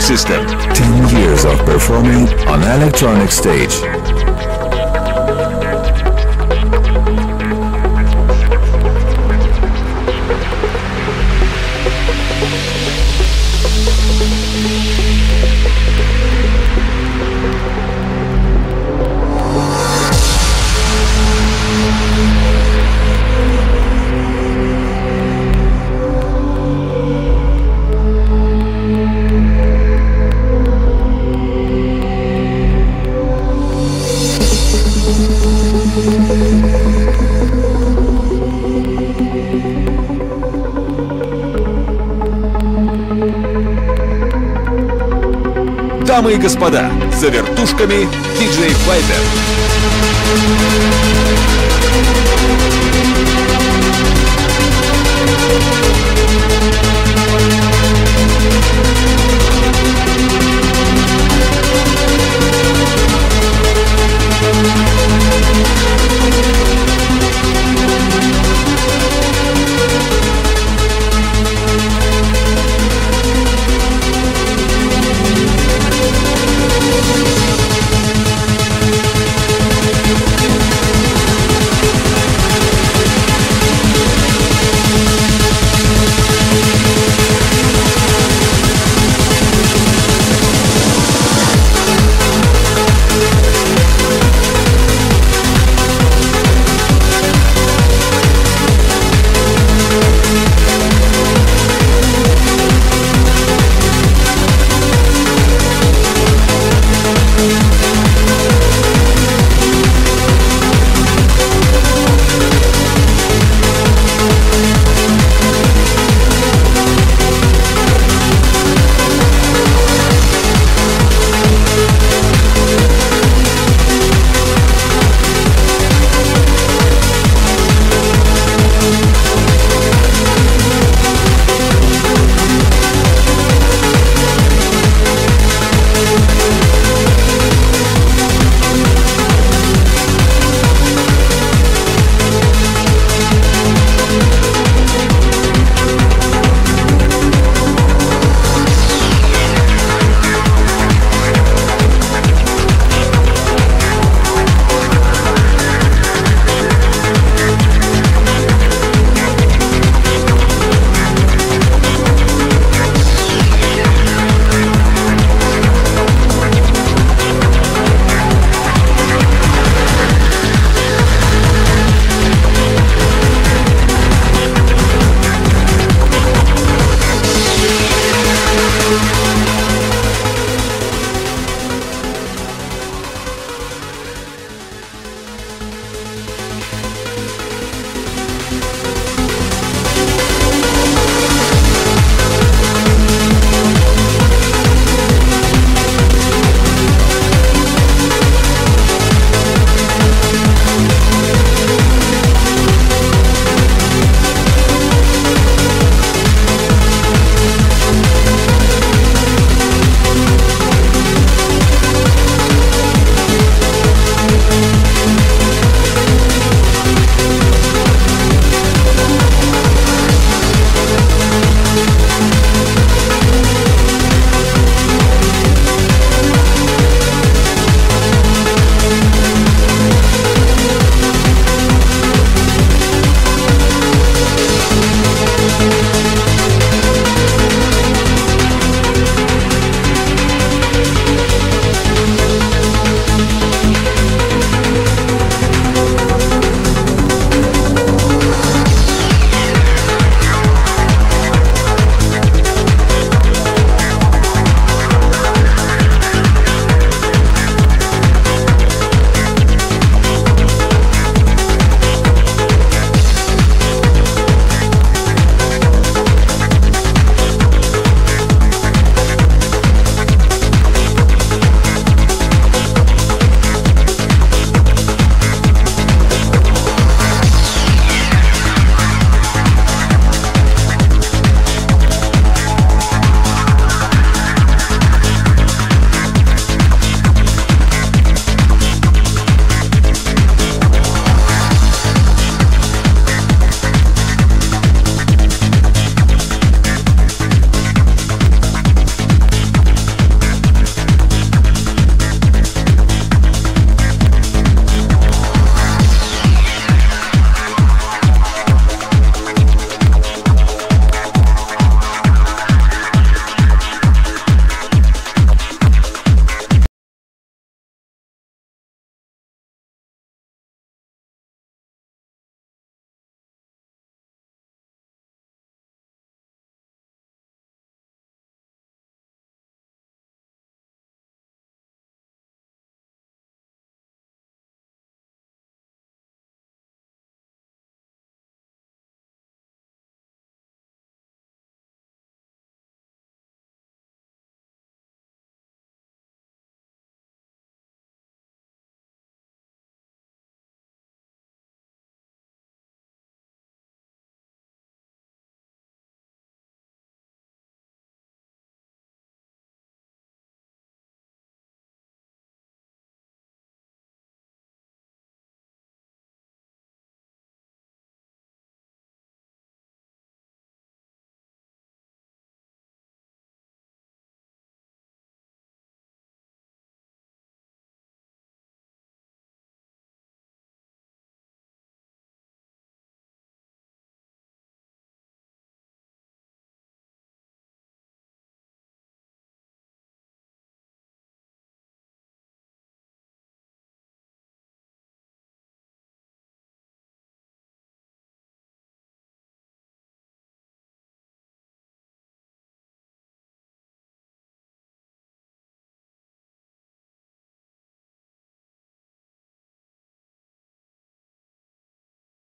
system. 10 years of performing on electronic stage. Дамы и господа, за вертушками диджей Вайбер.